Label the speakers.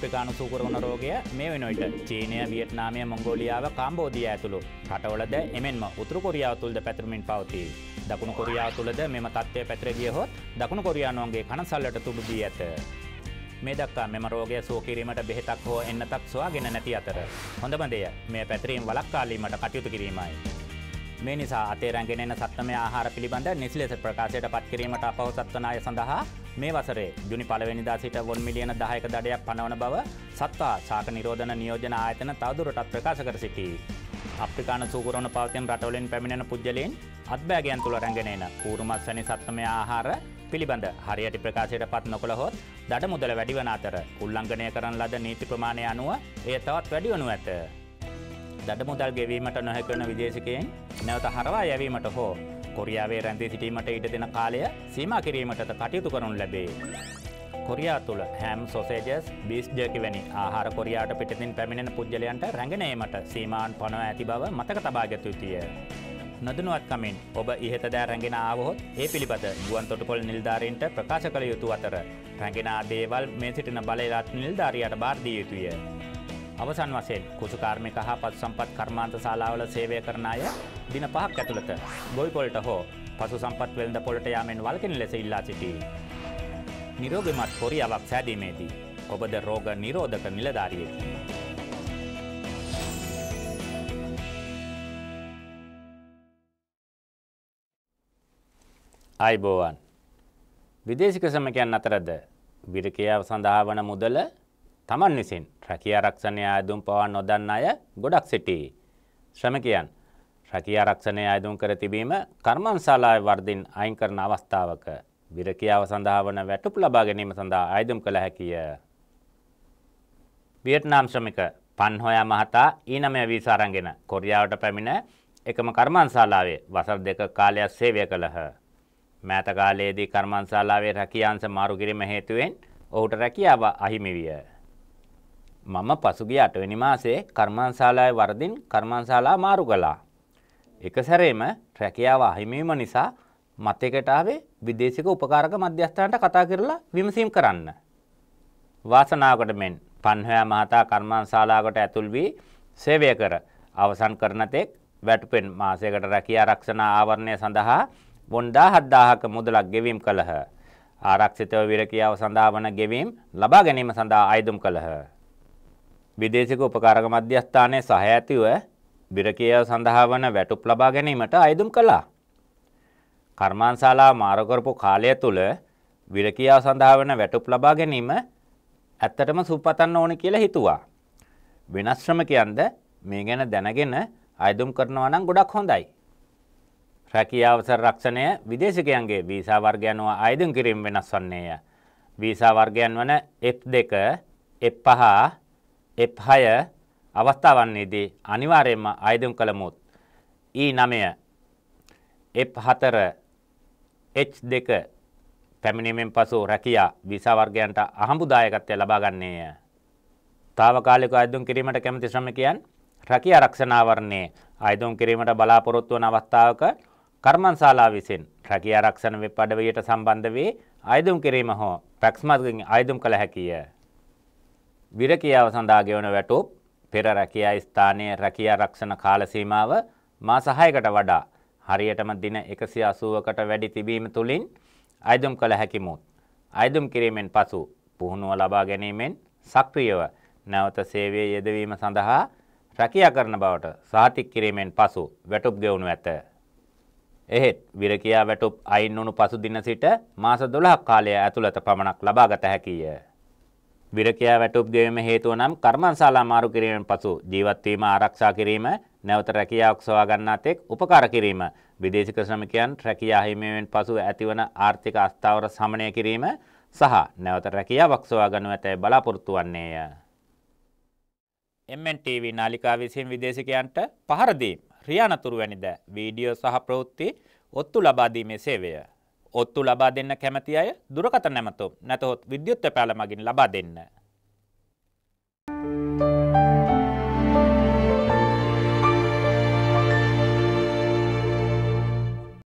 Speaker 1: අප්‍රිකානු සූකරවන රෝගය මේ වෙනොයිට චීනය වියට්නාමය මොංගෝලියාව කාම්බෝධිය ඇතුළු රටවලද එමෙන්ම උතුරු කොරියාව තුළද පැතරමින් පවති. දකුණු කොරියාව තුළද මෙම තත්ත්වය පැත්‍රගිය හොත් දකුණු කොරියානුවන්ගේ කනසල්ලට තුඩු දී ඇත. මේ දක්කා මෙම රෝගය සූකිරීමට බෙහෙතක් හෝ එන්නතක් සොයාගෙන නැති අතර. හොඳම දෙය මේ පැතරීම් වලක්කාලීමට කටයුතු කිරීමයි. මේ නිසා අතේ රැගෙන එන සත්තමය ආහාර පිළිබඳ නිසිලෙස ප්‍රකාශයට පත් කිරීමට අපහොසත් වන අය සඳහා මේ වසරේ ජුනි පළවෙනිදා සිට වොන් මිලියන දහයක දඩයක් පනවන බව සත්වා ශාක නිරෝධන නියෝජන ආයතන තවදුරටත් ප්‍රකාශ කර සිටී. අප්‍රිකාන සූකරන පවතින් රටවලින් පැමිණෙන පුද්ගලයෙන් අත්බෑගයන් තුළ රැගෙනන කූරුමත් සැනි සත්තමය ආහාර පිළිබඳ හරියට ප්‍රකාශයට පත් නොකළහොත් දඩ මුදල වැඩිවන අතර උල්ලංඝනය කරන ලද නීති ප්‍රමාණය අනුව එය තවත් වැඩිවනු ඇත. දඩ මුදල් ගෙවීමට නොහැකරන විදේශකයෙන් නැවත හරවා යැවීමට හෝ කොරියාවේ රැඳී සිටීමට ඉඩ දෙන කාලය සීම කිරීමටද කටයුතු කරනු ලැබේ. කොරියා තුළ හැම් සොසේජස් බිස් ජයකි වැනි ආහාර කොරියාට පිටින් පැමිණෙන පුද්ගලයන්ට රැඟනීමට සීමාන් පනව ඇති බව මතක තබාගත යුතුය. නොදනුවත්කමින් ඔබ ඉහත දෑ රැගෙන ආවහොත් ඒ පිළිබඳ ගුවන් තොටුපොල් නිල්ධාරීන්ට ප්‍රකාශ කළ යුතු අතර රැගෙනා දේවල් මේ සිටින බලයලත් නිල්ධාරයට බාර්දිය යුතුය. අවසන් වසයෙන් කුසුකාර්මික හා පත් සම්පත් කර්මාන්ත ශාලාවල සේවය කරන අය දින පහක් ඇතුළත ගොයිපොල්ට හෝ පසු සම්පත් වෙල්ද පොලට යාමෙන් වල්කෙන ලෙස ඉල්ලා සිටී. නිරෝගමත් කොරියාවක් සෑදීමේදී ඔබද රෝග නිරෝධක නිලධාරියකි. අයිබෝවන් විදේශික සමකයන් අතරද විරකයාව සඳහා වන මුදල තමන් විසින් රැකිය ආරක්ෂණය ආයදුම් පවා නොදන්න අය ගොඩක් සිටී. ශ්‍රමකයන් රැකිය ආරක්ෂණය ආයදුම් කර තිබීම කර්මන්ශාලාවේ වර්ධින් අයින් කරන අවස්ථාවක විරකියාව සඳහා වන වැටුප් ලබා ගැනීම සඳහා ආයදුම් කළ හැකිය. වියට්නාම් ශ්‍රමික පන්හොයා මහතා ඊනමය වීසා අරගෙන කොරියාවට පැමිණ එකම කර්මන්ශාලාවේ වසර දෙක කාලයක් සේවය කළහ. මෑත කාලයේදී කර්මන්ශාලාවේ රැකියාංශ මාරු කිරීම හේතුවෙන් ඔහුට රැකියාව අහිමි විය. මම පසුගිය අටවැනි මාසේ කර්මාන්ශාලාවේ වරදින් කර්මාන්ශාලා මාරු කළා. එක සැරේම රැකියාව අහිමිවීම නිසා මතයකට ආවේ විදේශික උපකාරක මධ්‍යස්ථානට කතා කරලා විමසීම් කරන්න. වාසනාවකට මෙන් පන්හොයා මහතා කර්මාන්ශාලාවකට ඇතුල් වී සේවය කර අවසන් කරන තෙක් වැටුපෙන් මාසයකට රැකියා ආරක්ෂණ ආවරණය සඳහා වොන් 17000ක මුදලක් ගෙවීම් කළහ. ආරක්ෂිතව විරකියාව සඳහා වන ගෙවීම් ලබා ගැනීම සඳහා අයදුම් කළහ. විදේශික උපකාරක මධ්‍යස්ථානයේ සහය ඇතිව විරකියාව සඳහා වන වැටුප් ලබා ගැනීමට අයදුම් කළා. කර්මාන්ශාලා මාරු කරපු කාලය තුල විරකියාව සඳහා වන වැටුප් ලබා ගැනීම ඇත්තටම සුපතන්න ඕන කියලා හිතුවා. වෙනස් ශ්‍රමකයන්ද මේ ගැන දැනගෙන අයදුම් කරනවා නම් ගොඩක් හොඳයි. රැකියා අවසර රක්ෂණය විදේශිකයන්ගේ වීසා වර්ගයන් අනුව අයදුම් කිරීම වෙනස් වන්නේය. වීසා වර්ගයන් වන F2, F5, F6 අවස්ථාවන්නේදී අනිවාර්යයෙන්ම අයදුම් කළ මුත් E9 F4 H2 පැමිණීමෙන් පසු රැකියා වීසා වර්ගයන්ට අහඹුදායකත්වය ලබා ගන්නේය. తాවකාලික අයදුම් කිරීමට කැමති ශ්‍රමිකයන් රැකියා ආරක්ෂණාවරණයේ අයදුම් කිරීමට බලාපොරොත්තු වන අවස්ථාවක කර්මන්ශාලා විසින් රැකියා ආරක්ෂණ වෙබ් අඩවියට සම්බන්ධ වී අයදුම් කිරීම හෝ ෆැක්ස් මාර්ගයෙන් අයදුම් කළ හැකිය. විරකියාව සඳහා ගෙවන වැටුප් පෙර රැකියා ස්ථානයේ රැකියා ආරක්ෂණ කාල සීමාව මාස 6කට වඩා හරියටම දින 180කට වැඩි තිබීම තුළින් අයදුම් කළ හැකිමුත් අයදුම් කිරීමෙන් පසු පුහුණුව ලබා ගැනීමෙන් සක්‍රියව නැවත සේවයේ යෙදවීම සඳහා රැකියා කරන බවට සහතික කිරීමෙන් පසු වැටුප් ගෙවනු ඇත. එහෙත් විරකියා වැටුප් අයින් වුණු පසු දින සිට මාස 12ක් කාලය ඇතුළත පමණක් ලබාගත හැකිය. විරකියා වැටුප් ගෙවීම හේතුව නම් කර්මන්ශාලා මාරු කිරීමෙන් පසු ජීවත් වීම ආරක්ෂා කිරීම, නැවත රැකියාවක් සොයා ගන්නා තෙක් උපකාර කිරීම, විදේශික ශ්‍රමිකයන් රැකියා හිමිවීමෙන් පසු ඇතිවන ආර්ථික අස්ථාවර සමනය කිරීම සහ නැවත රැකියාවක් සොයා ගනු ඇතැයි බලාපොරොත්තු වන්නේය. MNTV නාලිකා විසින් විදේශිකයන්ට පහර දීම, රියානතුරු වැනිද වීඩියෝ සහ ප්‍රවෘත්ති ඔත්තු ලබා දීමේ සේවය. ඔත්තු ලබා දෙන්න කැමති අය දුරකථන නැමතුම් නැතහොත් විද්‍යුත් පැල මගින් ලබා දෙන්න.